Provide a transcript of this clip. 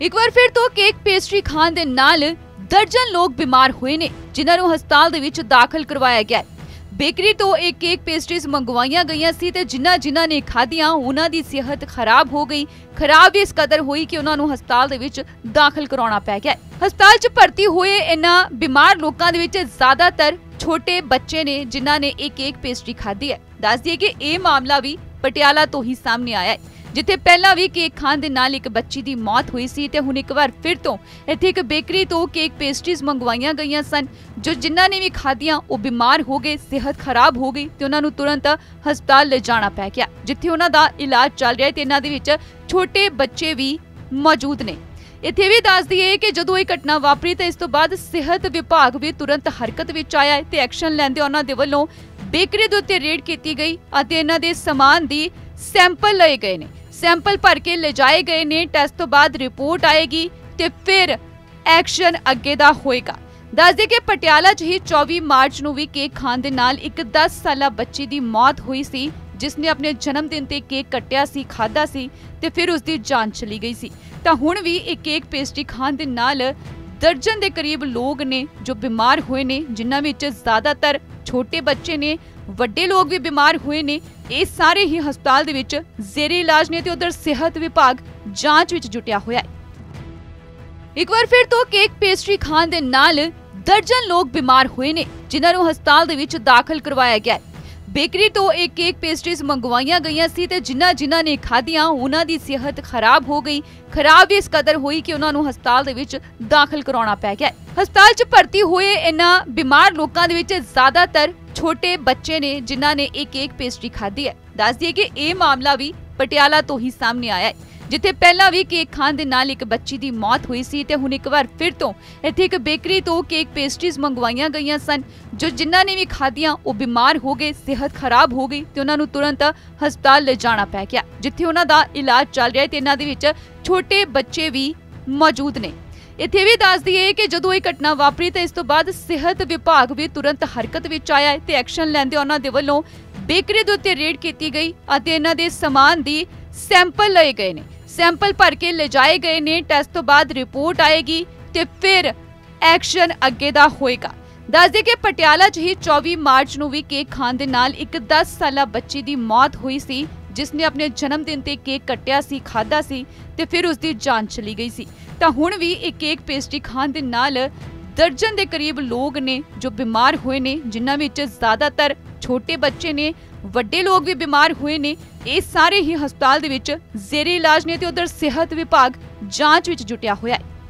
ਇੱਕ ਵਾਰ ਫਿਰ ਤੋਂ ਕੇਕ ਪੇਸਟਰੀ ਖਾਣ ਦੇ ਨਾਲ ਦਰਜਨ ਲੋਕ ਬਿਮਾਰ ਹੋਏ ਨੇ, ਜਿਨ੍ਹਾਂ ਨੂੰ ਹਸਪਤਾਲ ਦੇ ਵਿੱਚ ਦਾਖਲ ਕਰਵਾਇਆ ਗਿਆ ਹੈ। ਬੇਕਰੀ ਤੋਂ ਇਹ ਕੇਕ ਪੇਸਟਰੀਜ਼ ਮੰਗਵਾਈਆਂ ਗਈਆਂ ਸੀ ਤੇ ਜਿਨ੍ਹਾਂ ਜਿਨ੍ਹਾਂ ਨੇ ਖਾਧੀਆਂ, ਉਹਨਾਂ ਦੀ ਸਿਹਤ ਖਰਾਬ ਹੋ ਗਈ। ਖਰਾਬ ਇਸ ਕਦਰ ਹੋਈ ਕਿ ਉਹਨਾਂ ਨੂੰ ਹਸਪਤਾਲ ਦੇ ਵਿੱਚ ਦਾਖਲ ਕਰਾਉਣਾ ਪੈ ਗਿਆ ਹਸਪਤਾਲ 'ਚ ਭਰਤੀ ਹੋਏ ਇਹਨਾਂ ਬਿਮਾਰ ਲੋਕਾਂ ਦੇ ਵਿੱਚ ਜ਼ਿਆਦਾਤਰ ਛੋਟੇ ਬੱਚੇ ਨੇ, ਜਿਨ੍ਹਾਂ ਨੇ ਇਹ ਕੇਕ ਪੇਸਟਰੀ ਖਾਧੀ ਹੈ। ਦੱਸ ਦਈਏ ਕਿ ਇਹ ਮਾਮਲਾ ਵੀ ਪਟਿਆਲਾ ਤੋਂ ਹੀ ਸਾਹਮਣੇ ਆਇਆ ਹੈ। ਜਿੱਥੇ ਪਹਿਲਾਂ ਵੀ ਕੇਕ ਖਾਣ ਦੇ ਨਾਲ ਇੱਕ ਬੱਚੀ ਦੀ ਮੌਤ ਹੋਈ ਸੀ ਤੇ ਹੁਣ ਇੱਕ ਵਾਰ ਫਿਰ ਤੋਂ ਇੱਥੇ ਇੱਕ ਬੇਕਰੀ ਤੋਂ ਕੇਕ ਪੇਸਟਰੀਜ਼ ਮੰਗਵਾਈਆਂ ਗਈਆਂ ਸਨ, ਜੋ ਜਿਨ੍ਹਾਂ ਨੇ ਵੀ ਖਾਧੀਆਂ, ਉਹ ਬਿਮਾਰ ਹੋ ਗਏ, ਸਿਹਤ ਖਰਾਬ ਹੋ ਗਈ ਤੇ ਉਹਨਾਂ ਨੂੰ ਤੁਰੰਤ ਹਸਪਤਾਲ ਲੈ ਜਾਣਾ ਪੈ ਗਿਆ, ਜਿੱਥੇ ਉਹਨਾਂ ਦਾ ਇਲਾਜ ਚੱਲ ਰਿਹਾ ਹੈ ਤੇ ਇਹਨਾਂ ਦੇ ਵਿੱਚ ਛੋਟੇ ਬੱਚੇ ਵੀ ਮੌਜੂਦ ਨੇ। ਇੱਥੇ ਵੀ ਦੱਸ ਦਈਏ ਕਿ ਜਦੋਂ ਇਹ ਘਟਨਾ ਵਾਪਰੀ ਤਾਂ ਇਸ ਤੋਂ ਬਾਅਦ ਸਿਹਤ ਵਿਭਾਗ ਵੀ ਤੁਰੰਤ ਹਰਕਤ ਵਿੱਚ ਆਇਆ ਹੈ ਤੇ ਐਕਸ਼ਨ ਲੈਂਦੇ ਉਹਨਾਂ ਦੇ ਵੱਲੋਂ ਬੇਕਰੀ ਦੇ ਉੱਤੇ ਰੇਡ ਕੀਤੀ ਗਈ ਅਤੇ ਇਹਨਾਂ ਦੇ ਸਮਾਨ ਦੀ ਸੈਂਪਲ ਲਏ ਗਏ ਨੇ। ਸੈਂਪਲ ਭਰ ਕੇ ਲਿਜਾਏ ਗਏ ਨੇ, ਟੈਸਟ ਤੋਂ ਬਾਅਦ ਰਿਪੋਰਟ ਆਏਗੀ ਤੇ ਫਿਰ ਐਕਸ਼ਨ ਅੱਗੇ ਦਾ ਹੋਏਗਾ। ਦੱਸਦੇ ਕਿ ਪਟਿਆਲਾ 'ਚ ਹੀ 24 ਮਾਰਚ ਨੂੰ ਵੀ ਕੇਕ ਖਾਣ ਦੇ ਨਾਲ ਇੱਕ 10 ਸਾਲਾ ਬੱਚੀ ਦੀ ਮੌਤ ਹੋਈ ਸੀ, ਜਿਸ ਨੇ ਆਪਣੇ ਜਨਮ ਦਿਨ ਤੇ ਕੇਕ ਕੱਟਿਆ ਸੀ ਖਾਦਾ ਸੀ ਤੇ ਫਿਰ ਉਸ ਦੀ ਜਾਨ ਚਲੀ ਗਈ ਸੀ। ਤਾਂ ਹੁਣ ਵੀ ਇਹ ਕੇਕ ਪੇਸਟਰੀ ਖਾਣ ਦੇ ਨਾਲ ਦਰਜਨ ਦੇ ਕਰੀਬ ਲੋਕ ਨੇ ਜੋ ਬਿਮਾਰ ਹੋਏ ਨੇ, ਜਿਨ੍ਹਾਂ ਵਿੱਚ ਜ਼ਿਆਦਾਤਰ ਛੋਟੇ ਬੱਚੇ ਨੇ, ਵੱਡੇ ਲੋਕ ਵੀ ਬਿਮਾਰ ਹੋਏ ਨੇ ਇਹ ਸਾਰੇ ਹੀ ਹਸਪਤਾਲ ਦੇ ਵਿੱਚ ਜ਼ੇਰੇ ਇਲਾਜ ਨੇ ਤੇ ਉਧਰ ਸਿਹਤ ਵਿਭਾਗ ਜਾਂਚ ਵਿੱਚ ਜੁਟਿਆ ਹੋਇਆ ਹੈ। ਇੱਕ ਵਾਰ ਫਿਰ ਤੋਂ ਕੇਕ ਪੇਸਟਰੀ ਖਾਣ ਦੇ ਨਾਲ ਦਰਜਨ ਲੋਕ ਬਿਮਾਰ ਹੋਏ ਨੇ, ਜਿਨ੍ਹਾਂ ਨੂੰ ਹਸਪਤਾਲ ਦੇ ਵਿੱਚ ਦਾਖਲ ਕਰਵਾਇਆ ਗਿਆ ਹੈ। ਬੇਕਰੀ ਤੋਂ ਇਹ ਕੇਕ ਪੇਸਟਰੀਜ਼ ਮੰਗਵਾਈਆਂ ਗਈਆਂ ਸੀ ਤੇ ਜਿਨ੍ਹਾਂ ਜਿਨ੍ਹਾਂ ਨੇ ਖਾਧੀਆਂ, ਉਹਨਾਂ ਦੀ ਸਿਹਤ ਖਰਾਬ ਹੋ ਗਈ। ਖਰਾਬ ਇਸ ਕਦਰ ਹੋਈ ਕਿ ਉਹਨਾਂ ਨੂੰ ਹਸਪਤਾਲ ਦੇ ਵਿੱਚ ਦਾਖਲ ਕਰਾਉਣਾ ਪੈ ਗਿਆ ਹਸਪਤਾਲ 'ਚ ਭਰਤੀ ਹੋਏ ਇਹਨਾਂ ਬਿਮਾਰ ਲੋਕਾਂ ਦੇ ਵਿੱਚ ਜ਼ਿਆਦਾਤਰ ਛੋਟੇ ਬੱਚੇ ਨੇ, ਜਿਨ੍ਹਾਂ ਨੇ ਇਹ ਕੇਕ ਪੇਸਟਰੀ ਖਾਧੀ ਹੈ। ਦੱਸ ਦਈਏ ਕਿ ਇਹ ਮਾਮਲਾ ਵੀ ਪਟਿਆਲਾ ਤੋਂ ਹੀ ਸਾਹਮਣੇ ਆਇਆ ਹੈ, ਜਿੱਥੇ ਪਹਿਲਾਂ ਵੀ ਕੇਕ ਖਾਣ ਦੇ ਨਾਲ ਇੱਕ ਬੱਚੀ ਦੀ ਮੌਤ ਹੋਈ ਸੀ ਤੇ ਹੁਣ ਇੱਕ ਵਾਰ ਫਿਰ ਤੋਂ ਇੱਥੇ ਇੱਕ ਬੇਕਰੀ ਤੋਂ ਕੇਕ ਪੇਸਟਰੀਜ਼ ਮੰਗਵਾਈਆਂ ਗਈਆਂ ਸਨ, ਜੋ ਜਿਨ੍ਹਾਂ ਨੇ ਵੀ ਖਾਧੀਆਂ, ਉਹ ਬਿਮਾਰ ਹੋ ਗਏ, ਸਿਹਤ ਖਰਾਬ ਹੋ ਗਈ ਤੇ ਉਹਨਾਂ ਨੂੰ ਤੁਰੰਤ ਹਸਪਤਾਲ ਲੈ ਜਾਣਾ ਪੈ ਗਿਆ, ਜਿੱਥੇ ਉਹਨਾਂ ਦਾ ਇਲਾਜ ਚੱਲ ਰਿਹਾ ਤੇ ਇਹਨਾਂ ਦੇ ਵਿੱਚ ਛੋਟੇ ਬੱਚੇ ਵੀ ਮੌਜੂਦ ਨੇ। ਇੱਥੇ ਵੀ ਦੱਸ ਦਈਏ ਕਿ ਜਦੋਂ ਇਹ ਘਟਨਾ ਵਾਪਰੀ ਤਾਂ ਇਸ ਤੋਂ ਬਾਅਦ ਸਿਹਤ ਵਿਭਾਗ ਵੀ ਤੁਰੰਤ ਹਰਕਤ ਵਿੱਚ ਆਇਆ ਤੇ ਐਕਸ਼ਨ ਲੈਂਦੇ ਉਹਨਾਂ ਦੇ ਵੱਲੋਂ ਬੇਕਰੀ ਦੇ ਉੱਤੇ ਰੇਡ ਕੀਤੀ ਗਈ ਅਤੇ ਇਹਨਾਂ ਦੇ ਸਮਾਨ ਦੀ ਸੈਂਪਲ ਲਏ ਗਏ ਨੇ। ਸੈਂਪਲ ਭਰ ਕੇ ਲਿਜਾਏ ਗਏ ਨੇ ਟੈਸਟ ਤੋਂ ਬਾਅਦ ਰਿਪੋਰਟ ਆਏਗੀ ਤੇ ਫਿਰ ਐਕਸ਼ਨ ਅੱਗੇ ਦਾ ਹੋਏਗਾ। ਦੱਸ ਦੇ ਕਿ ਪਟਿਆਲਾ 'ਚ ਹੀ 24 ਮਾਰਚ ਨੂੰ ਵੀ ਕੇਕ ਖਾਣ ਦੇ ਨਾਲ ਇੱਕ 10 ਸਾਲਾ ਬੱਚੀ ਦੀ ਮੌਤ ਹੋਈ ਸੀ। ਜਿਸ ਨੇ ਆਪਣੇ ਜਨਮ ਦਿਨ ਤੇ ਕੇਕ ਕੱਟਿਆ ਸੀ ਖਾਦਾ ਸੀ ਤੇ ਫਿਰ ਉਸ ਦੀ ਜਾਨ ਚਲੀ ਗਈ ਸੀ। ਤਾਂ ਹੁਣ ਵੀ ਇਹ ਕੇਕ ਪੇਸਟਰੀ ਖਾਣ ਦੇ ਨਾਲ ਦਰਜਨ ਦੇ ਕਰੀਬ ਲੋਕ ਨੇ ਜੋ ਬਿਮਾਰ ਹੋਏ ਨੇ, ਜਿਨ੍ਹਾਂ ਵਿੱਚ ਜ਼ਿਆਦਾਤਰ ਛੋਟੇ ਬੱਚੇ ਨੇ, ਵੱਡੇ ਲੋਕ ਵੀ ਬਿਮਾਰ ਹੋਏ ਨੇ, ਇਹ ਸਾਰੇ ਹੀ ਹਸਪਤਾਲ ਦੇ ਵਿੱਚ ਜ਼ੇਰੇ ਇਲਾਜ ਨੇ ਤੇ ਉਧਰ ਸਿਹਤ ਵਿਭਾਗ ਜਾਂਚ ਵਿੱਚ ਜੁਟਿਆ ਹੋਇਆ ਹੈ।